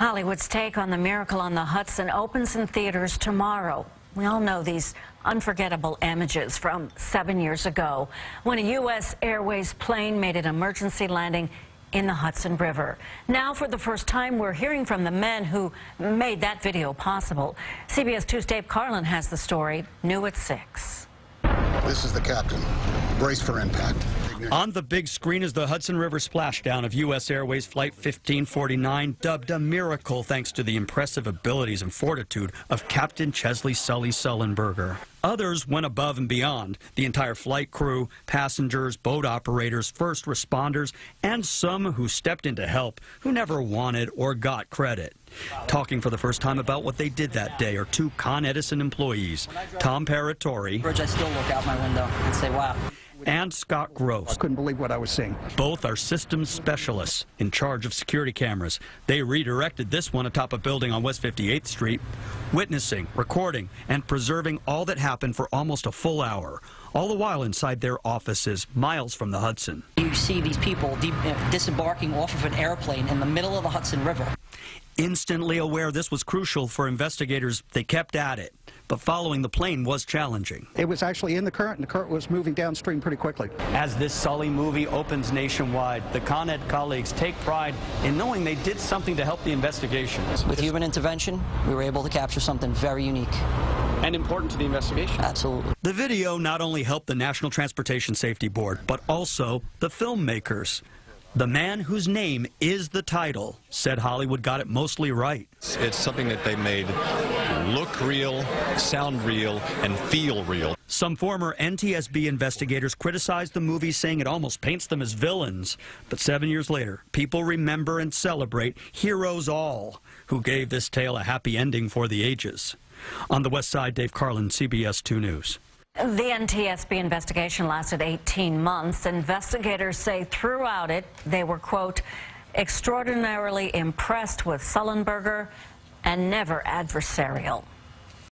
Hollywood's take on the miracle on the Hudson opens in theaters tomorrow. We all know these unforgettable images from seven years ago when a U.S. Airways plane made an emergency landing in the Hudson River. Now, for the first time, we're hearing from the men who made that video possible. CBS 2's Dave Carlin has the story, new at 6. This is the captain. Brace for impact. On the big screen is the Hudson River splashdown of U.S. Airways Flight 1549, dubbed a miracle thanks to the impressive abilities and fortitude of Captain Chesley Sully Sullenberger. Others went above and beyond. The entire flight crew, passengers, boat operators, first responders, and some who stepped in to help who never wanted or got credit. Talking for the first time about what they did that day are two Con Edison employees, Tom Paratori. I still look out my window and say, wow and Scott Gross. I couldn't believe what I was seeing. Both are systems specialists in charge of security cameras. They redirected this one atop a building on West 58th Street, witnessing, recording, and preserving all that happened for almost a full hour, all the while inside their offices, miles from the Hudson. You see these people uh, disembarking off of an airplane in the middle of the Hudson River. Instantly aware this was crucial for investigators, they kept at it. But following the plane was challenging. It was actually in the current, and the current was moving downstream pretty quickly. As this Sully movie opens nationwide, the Con Ed colleagues take pride in knowing they did something to help the investigation. With human intervention, we were able to capture something very unique. And important to the investigation. Absolutely. The video not only helped the National Transportation Safety Board, but also the filmmakers. The man whose name is the title said Hollywood got it mostly right. It's something that they made look real, sound real, and feel real. Some former NTSB investigators criticized the movie, saying it almost paints them as villains. But seven years later, people remember and celebrate heroes all who gave this tale a happy ending for the ages. On the West Side, Dave Carlin, CBS 2 News. The NTSB investigation lasted 18 months. Investigators say throughout it, they were, quote, extraordinarily impressed with Sullenberger and never adversarial.